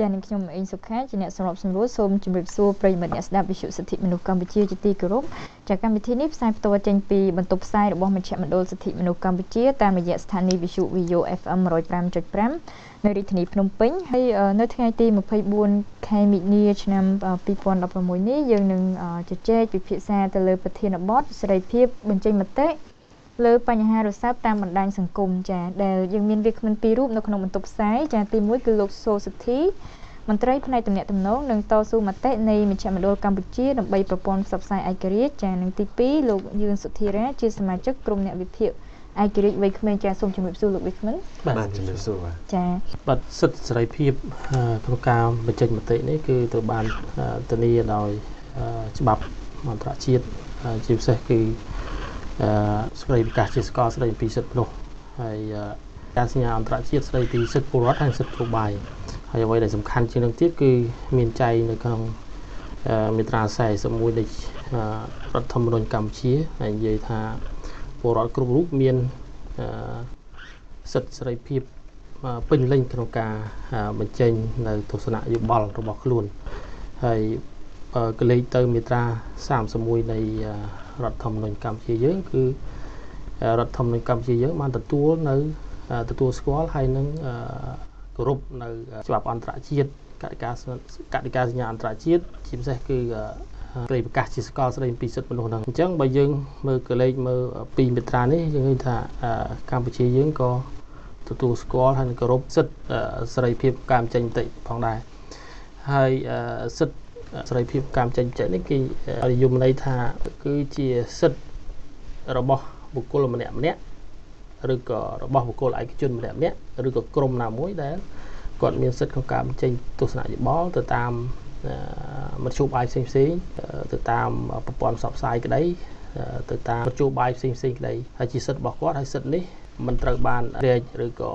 ចា៎នាងខ្ញុំអេងសុខាជាអ្នកសម្របសម្រួលសូមជម្រាបសួរប្រិយមិត្តអ្នកស្ដាប់វិទ្យុសិទ្ធិមនុស្សកម្ពុជាជាទីគោរពចា៎កម្មវិធីនេះផ្សាយផ្ទាល់ចេញពីបន្ទប់ផ្សាយរបស់មជ្ឈមណ្ឌលសិទ្ធិមនុស្សកម្ពុជាតាមរយៈស្ថានីយ៍វិទ្យុ VO FM 105.5នៅរាជធានីភ្នំពេញហើយនៅថ្ងៃទី24ខែមិនិនាឆ្នាំ2016នេះយើងនឹងជជែកពិភាក្សាទៅលើប្រធានបទសេរីភាពបញ្ចេញមតិ លើបញ្ហារស័ព្ទតាមបណ្ដាញសង្គមចាដែលយើងមានវាគ្មិនពីររូបនៅក្នុងបន្ទប់ផ្សាយចាទី1គឺលោកសូសិទ្ធិមន្ត្រីផ្នែកទំនាក់ទំនងនិងតស៊ូមតិនៃមជ្ឈមណ្ឌលកម្ពុជាដើម្បីប្រព័ន្ធផ្សព្វផ្សាយឯករាជ្យចានិងទី2លោកយឿនសុធិរាជាសមាជិកក្រុមអ្នកវិភាគឯករាជ្យវ័យក្មេងចាសូមជម្រាបសួរលោកវិក្មិនបាទជម្រាបសួរបាទចាបាទសិទ្ធិសេរីភាពក្នុងការបញ្ចេញមតិនេះគឺត្រូវបានធានាដោយច្បាប់អន្តរជាតិជាពិសេសគឺ ស្ដីប្រកាសជាសកលស្ដីអំពីសិទ្ធិមនុស្សហើយការសញ្ញាអន្តរជាតិស្ដីពីសិទ្ធិពលរដ្ឋហើយសិទ្ធិនយោបាយហើយអ្វីដែលសំខាន់ជាងនឹងទៀតគឺមានចែងនៅក្នុងមាត្រា41នៃរដ្ឋធម្មនុញ្ញកម្ពុជាហើយនិយាយថាពលរដ្ឋគ្រប់រូបមានសិទ្ធិសេរីភាពពេញលេញក្នុងការបញ្ចេញនៅទស្សនៈយោបល់របស់ខ្លួនហើយ កលេចទៅមាត្រា31នៃរដ្ឋធម្មនុញ្ញកម្ពុជាយើងគឺរដ្ឋធម្មនុញ្ញកម្ពុជាយើងបានទទួលនៅទទួលស្គាល់ហើយនឹងគោរពនៅច្បាប់អន្តរជាតិកតិកាកតិកាសញ្ញាអន្តរជាតិជាពិសេសគឺក្តីប្រកាសជាសកលស្តីពីសិទ្ធិមនុស្សហ្នឹងអញ្ចឹងបើយើងមើលកលេចមើលពីមេត្រានេះយើងឃើញថាកម្ពុជាយើងក៏ទទួលស្គាល់ហើយនឹងគោរពសិទ្ធិសេរីភាពការបញ្ចេញមតិផងដែរហើយសិទ្ធិ សេរីភាពកម្មចេញចែកនេះគេនិយមន័យថាគឺជាសិទ្ធិរបស់បុគ្គលម្នាក់ម្នាក់ឬក៏របស់បុគ្គលឯកជនម្នាក់ម្នាក់ឬក៏ក្រុមណាមួយដែលគាត់មានសិទ្ធិក្នុងការបញ្ចេញទស្សនៈយោបល់ទៅតាមមធ្យោបាយផ្សេងផ្សេងទៅតាមប្រព័ន្ធផ្សព្វផ្សាយក្តីទៅតាមមធ្យោបាយផ្សេងផ្សេងក្តីហើយជាសិទ្ធិរបស់គាត់ហើយសិទ្ធិនេះមិនត្រូវបានរាជឬក៏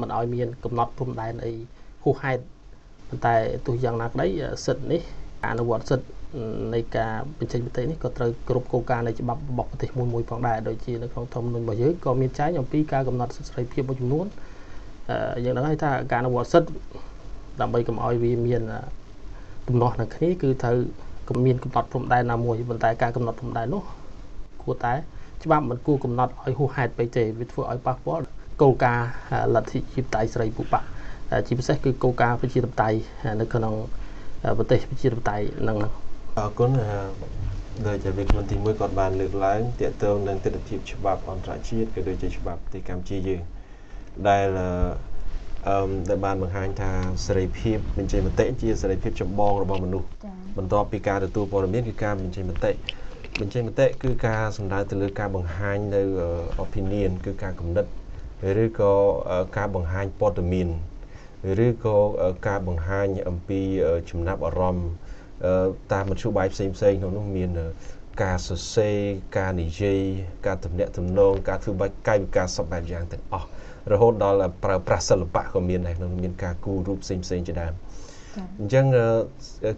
មិនឲ្យមានកំណត់ព្រំដែនអីហួសហេតុប៉ុន្តែទោះយ៉ាងណាក្តីសិទ្ធិនេះអនុវត្តសិទ្ធិនៃការបញ្ចេញមតិនេះក៏ត្រូវគ្រប់គោលការណ៍នៃច្បាប់របស់ប្រទេសមួយមួយផងដែរដូចជានៅក្នុងធម្មនុញ្ញរបស់យើងក៏មានចែងអំពីការកំណត់សិទ្ធិសេរីភាពមួយចំនួនយើងដឹងហើយថាការអនុវត្តសិទ្ធិដើម្បីកុំឲ្យវាមានទំនាស់នឹងគ្នាគឺត្រូវក៏មានកំណត់ព្រំដែនណាមួយប៉ុន្តែការកំណត់ព្រំដែននោះគួរតែច្បាប់មិនគួរកំណត់ឲ្យហួសហេតុពេកទេវាធ្វើឲ្យប៉ះពាល់គោលការណ៍លទ្ធិជីវតៃសេរីពុបៈ ជាពិសេសគឺគោលការណ៍ប្រជាធិបតេយ្យនៅក្នុងប្រទេសប្រជាធិបតេយ្យនឹងអរគុណដោយជាវិក្កាមទី1គាត់បានលើកឡើងទាក់ទងនឹងទស្សនវិជ្ជាច្បាប់អន្តរជាតិក៏ដូចជាច្បាប់ប្រទេសកម្ពុជាយើងដែលអឺដែលបានបង្ហាញថាសេរីភាពបញ្ចេញមតិជាសេរីភាពចម្បងរបស់មនុស្សបន្ទាប់ពីការទទួលព័ត៌មានគឺការបញ្ចេញមតិបញ្ចេញមតិគឺការសម្ដៅទៅលើការបង្ហាញនៅ opinion គឺការកំណត់ឬក៏ការបង្ហាញព័ត៌មាន ឬក៏ការបង្ហាញអំពីចំណាប់អារម្មណ៍តាមមធ្យោបាយផ្សេងផ្សេងក្នុងនោះមានការសរសេរការនិយាយការទំនាក់ទំនងការធ្វើបែបកាយវិការសពបែបយ៉ាងទាំងអស់រហូតដល់ប្រើប្រាស់សិល្បៈក៏មានដែរក្នុងមានការគូររូបផ្សេងផ្សេងជាដើមអញ្ចឹង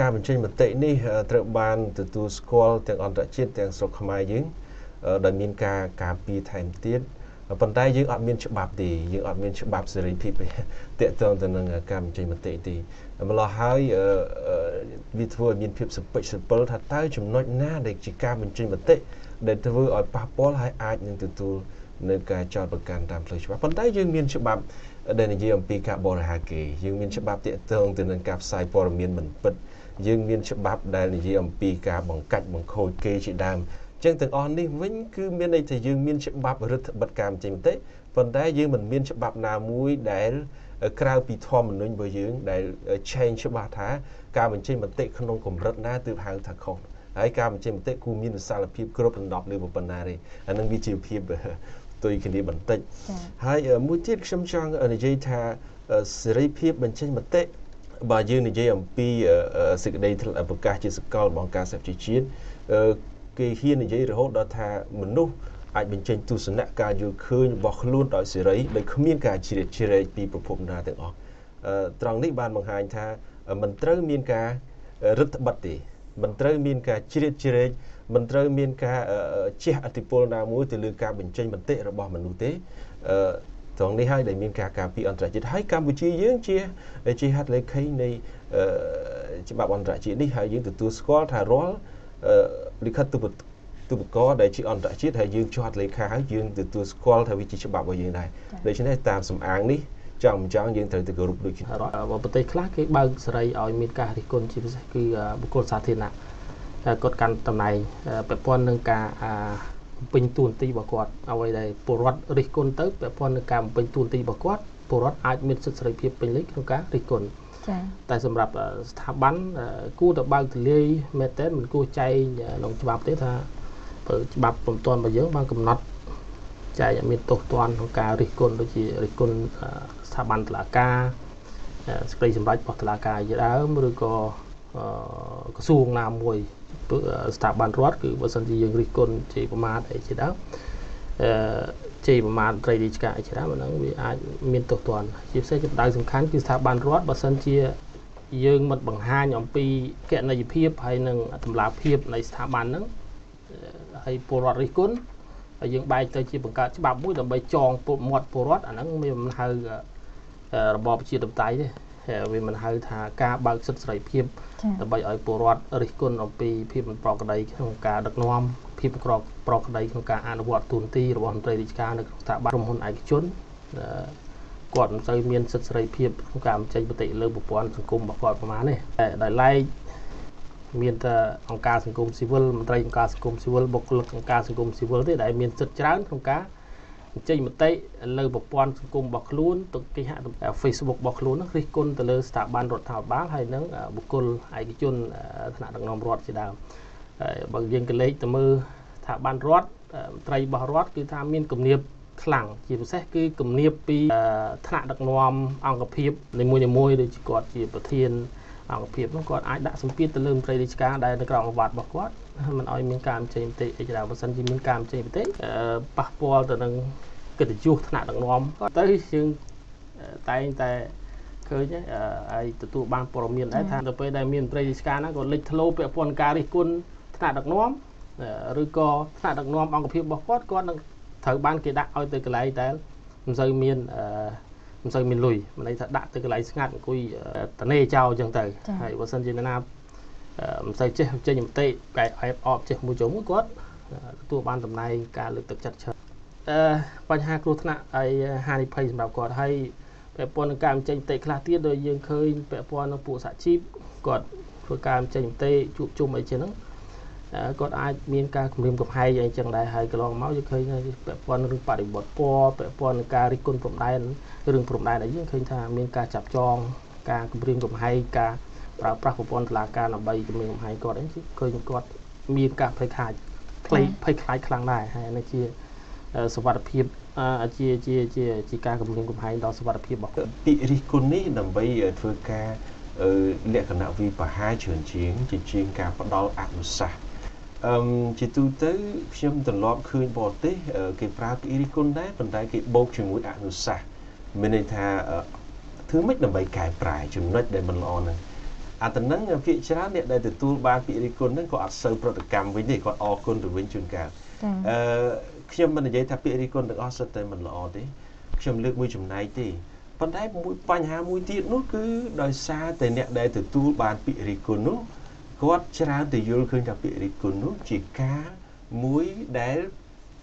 ការបញ្ចេញមតិនេះត្រូវបានទទួលស្គាល់ទាំងអន្តរជាតិទាំងស្រុកខ្មែរយើងដោយមានការការពារថែមទៀត ប៉ុន្តែយើងអត់មានច្បាប់ទេយើងអត់មានច្បាប់សេរីភាពទេតកតងទៅនឹងការបញ្ចេញមតិទេម្ល៉េះហើយវាធ្វើឲ្យមានភាពសពិចសពិលថាតើចំណុចណាដែលជាការបញ្ចេញមតិដែលធ្វើឲ្យប៉ះពាល់ហើយអាចនឹងទទួលនៅការចោទប្រកាន់តាមផ្លូវច្បាប់ប៉ុន្តែយើងមានច្បាប់ដែលនិយាយអំពីការបរិហាគេយើងមានច្បាប់តាក់ទងទៅនឹងការផ្សាយព័ត៌មានមិនពិតយើងមានច្បាប់ដែលនិយាយអំពីការបង្កាច់បង្ខូចគេជាដើម ចឹងទាំងអស់នេះវិញគឺមានន័យថាយើងមានច្បាប់រដ្ឋបတ်ការបញ្ចេញមតិប៉ុន្តែយើងមិនមានច្បាប់ណាមួយដែលក្រៅពីធម្មនុញ្ញរបស់យើងដែលឆេងច្បាស់ថាការបញ្ចេញមតិក្នុងកម្រិតណាទើបហៅថាខុសហើយការបញ្ចេញមតិគូមានវិសាលភាពគ្រប់ដណ្ដប់លើប៉ុណ្ណាទេអានឹងវាជាភាពផ្ទុយគ្នាបន្តិចហើយមួយទៀតខ្ញុំចង់និយាយថាសេរីភាពបញ្ចេញមតិបើយើងនិយាយអំពីសេចក្តីប្រកាសជាសកលរបស់ការសិទ្ធិជាតិ គេហ៊ាននិយាយរហូតដល់ថាមនុស្សអាចបញ្ចេញទស្សនៈការយល់ឃើញរបស់ខ្លួនដោយសេរីដោយគ្មានការជ្រៀតជ្រែកពីប្រភពណាទាំងអស់ត្រង់នេះបានបង្ហាញថាមិនត្រូវមានការរដ្ឋបတ်ទេមិនត្រូវមានការជ្រៀតជ្រែកមិនត្រូវមានការជះឥទ្ធិពលណាមួយទៅលើការបញ្ចេញមតិរបស់មនុស្សទេត្រង់នេះហើយដែលមានការការពារអន្តរជាតិហើយកម្ពុជាយើងជាជាហត្ថលេខីនៃច្បាប់អន្តរជាតិនេះហើយយើងទទួលស្គាល់ថារាល់ លិខិតទូទូបកដែលជាអន្តរជាតិហើយយើងជាប់លេខាហើយយើងទទួលស្គាល់ថាវាជាច្បាប់របស់យើងដែរដូច្នេះតាមសំអាងនេះចង់មិនចង់យើងត្រូវទៅគោរពដូចគ្នាប្រទេសខ្លះគេបើកសេរីឲ្យមានការរិះគន់ជាពិសេសគឺបុគ្គលសាធារណៈគាត់កាន់តំណែងពាក់ព័ន្ធនឹងការបំពេញតួនាទីរបស់គាត់អ្វីដែលពលរដ្ឋរិះគន់ទៅពាក់ព័ន្ធនឹងការបំពេញតួនាទីរបស់គាត់ពលរដ្ឋអាចមានសិទ្ធិសេរីភាពពេញលេញក្នុងការរិះគន់ ចា៎តែសម្រាប់ស្ថាប័នគួរតែបើកទលាយមែនតើមិនគួរចែងក្នុងច្បាប់ទេថាបើច្បាប់ព្រមទាន់របស់យើងបានកំណត់ចែកឲ្យមានទោសទណ្ឌក្នុងការរិះគន់ដូចជារិះគន់ស្ថាប័នតុលាការសេចក្តីសម្រេចរបស់តុលាការជាដើមឬក៏ក្រសួងណាមួយស្ថាប័នរដ្ឋគឺបើសិនជាយើងរិះគន់ជាប្រមាថអីជាដើមអឺ ជ័យប្រមាណត្រីរាជការអីច្រើនហ្នឹងវាអាចមានទោសទណ្ឌជាពិសេសជាដៅសំខាន់គឺស្ថាប័នរដ្ឋបើសិនជាយើងមិនបង្ហាញអំពីកណន័យភាពហើយនឹងតម្លាភាពនៃស្ថាប័នហ្នឹងហើយពលរដ្ឋរិះគន់ហើយយើងបែកទៅជាបង្កើតច្បាប់មួយដើម្បីចងពុតមាត់ពលរដ្ឋអាហ្នឹងវាមិនហៅរបបប្រជាធិបតេយ្យទេ វាមិនហៅថាការបើកសិទ្ធិសេរីភាពដើម្បីឲ្យពលរដ្ឋរិះគន់អំពីភាពមិនប្រក្រតីក្នុងការដឹកនាំភាពក្រប្រក្រតីក្នុងការអនុវត្តទូនទីរបស់មន្ត្រីរាជការនៅក្នុងស្ថាប័នក្រុមហ៊ុនឯកជនគាត់មិនសូវមានសិទ្ធិសេរីភាពក្នុងការបញ្ចេញមតិលើប្រព័ន្ធសង្គមរបស់គាត់ប្រហែលនេះតែដោយឡែកមានតែអង្គការសង្គមស៊ីវិលមន្ត្រីអង្គការសង្គមស៊ីវិលបុគ្គលិកអង្គការសង្គមស៊ីវិលទេដែលមានសិទ្ធិច្រើនក្នុងការបញ្ចេញមតិលើប្រព័ន្ធសង្គមរបស់ខ្លួនទៅគេហទំព័រ Facebook របស់ខ្លួននោះរិះគន់ទៅលើស្ថាប័នរដ្ឋាភិបាលហើយនឹងបុគ្គលឯកជនថ្នាក់ដឹកនាំរដ្ឋជាដើមហើយបើយើងក៏លេខទៅមើលស្ថាប័នរដ្ឋមន្ត្រីរបស់រដ្ឋគឺថាមានគំនាបខ្លាំងជាពិសេសគឺគំនាបពីថ្នាក់ដឹកនាំអង្គភាពនីមួយៗដូចជាគាត់ជាប្រធាន អង្គភាពនោះគាត់អាចដាក់សម្ពាធទៅលើមន្ត្រីរាជការដែលនៅក្រោមអវត្តរបស់គាត់មិនឲ្យមានការបញ្ចេញមតិអីច្រើនបើសិនជាមានការបញ្ចេញមតិប៉ះពាល់ទៅនឹងកិត្តិយសថ្នាក់ដឹកនាំគាត់ទៅយើងតែងតែឃើញហើយទទួលបានព័ត៌មានដែរថាទៅពេលដែលមានមន្ត្រីរាជការហ្នឹងក៏លេចធ្លោពាក់ព័ន្ធការរិះគន់ថ្នាក់ដឹកនាំឬក៏ថ្នាក់ដឹកនាំអង្គភាពរបស់គាត់គាត់នឹងត្រូវបានគេដាក់ឲ្យទៅកន្លែងដែលមិនសូវមានអឺ មិនសូវមានលុយមិនន័យថាដាក់ទៅកន្លែងស្ងាត់អង្គុយតនេចោលអញ្ចឹងទៅហើយបើសិនជាណាមិនសូវចេះចេញមតិកែអែបអបចេះមួយចូលមួយគាត់ទទួលបានតំណែងការលើកទឹកចិត្តច្រើនអឺបញ្ហាគ្រោះថ្នាក់ហើយហានិភ័យសម្រាប់គាត់ហើយពាក់ព័ន្ធនឹងការចេញមតិខ្លះទៀតដោយយើងឃើញពាក់ព័ន្ធនឹងពួកសហជីពគាត់ធ្វើការចេញមតិជួបជុំអីចឹងហ្នឹង គាត់អាចមានការគម្រាមកំហែងអីចឹងដែរហើយកន្លងមកយើងឃើញពាក់ព័ន្ធនឹងបរិបទពណ៌ពាក់ព័ន្ធនឹងការរិះគន់ព្រំដែនរឿងព្រំដែនអីយើងឃើញថាមានការចាប់ចង ការគម្រាមកំហែងការប្រើប្រាស់ប្រព័ន្ធតុលាការដើម្បីគម្រាមកំហែងគាត់អីឃើញគាត់មានការភ័យខ្លាចភ័យភ័យខ្លាចខ្លាំងដែរហើយនេះជាសវត្ថភាពជាជាជាជាការគម្រាមកំហែងដល់សវត្ថភាពរបស់គាត់ពាក្យរិះគន់នេះដើម្បីធ្វើការលក្ខណៈវិបហាច្រើនជាងជាជាងការផ្ដល់អនុសាសន៍ អឺជាទូទៅខ្ញុំទន្លាប់ឃើញបរទេសគេប្រើពាក្យរិះគន់ដែរប៉ុន្តែគេបូកជាមួយអនុសាសន៍មានន័យថាធ្វើម៉េចដើម្បីកែប្រែចំណុចដែលមិនល្អហ្នឹងអាទៅនឹងភាគច្រើនអ្នកដែលទទួលបានពាក្យរិះគន់ហ្នឹងក៏អត់សូវប្រតិកម្មវិញទេគាត់អរគុណទៅវិញជួនកាលអឺខ្ញុំមិននិយាយថាពាក្យរិះគន់ទាំងអស់សុទ្ធតែមិនល្អទេខ្ញុំលើកមួយចំណែកទេប៉ុន្តែមួយបញ្ហាមួយទៀតនោះគឺដោយសារតែអ្នកដែលទទួលបានពាក្យរិះគន់នោះ គាត់ច្រើនតែយល់ឃើញថាពាក្យរិះគន់នោះជាការមួយដែល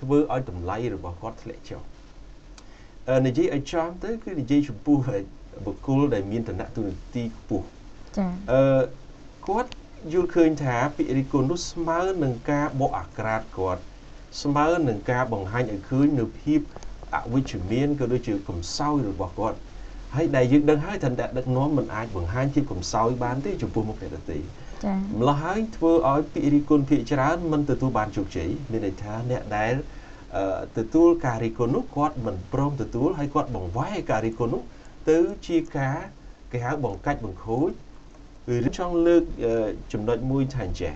ធ្វើឲ្យតម្លៃរបស់គាត់ធ្លាក់ចុះអឺនិយាយឲ្យចំទៅគឺនិយាយចំពោះបុគ្គលដែលមានឋានៈទូនាទីខ្ពស់ចា៎អឺគាត់យល់ឃើញថាពាក្យរិះគន់នោះស្មើនឹងការបកអាក្រាតគាត់ស្មើនឹងការបង្ហាញឲ្យឃើញនៅភាពអវិជ្ជមានក៏ដូចជាកំសោយរបស់គាត់ ហើយដែលយើងដឹងហើយថាដឹកនាំមិនអាចបង្ហាញជាកំសោយបានទេចំពោះមុខអ្នកដទៃចា៎ម្ល៉េះហើយធ្វើឲ្យពាក្យរិះគន់ភាកច្រើនមិនទទួលបានជោគជ័យមានន័យថាអ្នកដែលទទួលការរិះគន់នោះគាត់មិនព្រមទទួលហើយគាត់បង្វែរការរិះគន់នោះទៅជាការគេហៅបង្កាច់បង្ខូចឬចង់លើកចំណុចមួយថាអញ្ចេះ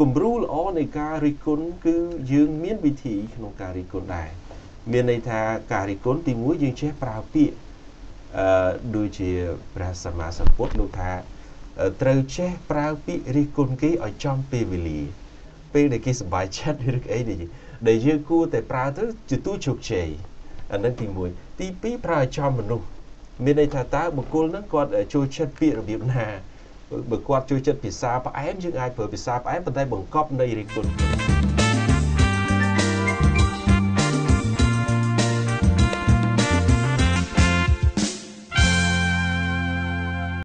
គំរូល្អនៃការរិះគន់គឺយើងមានវិធីក្នុងការរិះគន់ដែរមានន័យថាការរិះគន់ទី1យើងចេះប្រើពាក្យ អឺដូចជាព្រះសម្មាសម្ពុទ្ធលោកថាត្រូវចេះប្រើពាក្យរិះគន់គេឲ្យចំពេលវេលា ពេលដែលគេសប្បាយចិត្តឬអីនេះដែលយើងគួរតែប្រើទៅទទួលជោគជ័យអានឹងទី1ទី2ប្រើឲ្យចំមនុស្សមានន័យថាតើបុគ្គលហ្នឹងគាត់ចូលចិត្តពាក្យរបៀបណាបើគាត់ចូលចិត្តភាសាផ្អែមយើងអាចប្រើភាសាផ្អែមប៉ុន្តែបង្កប់នៃរិទ្ធគុណ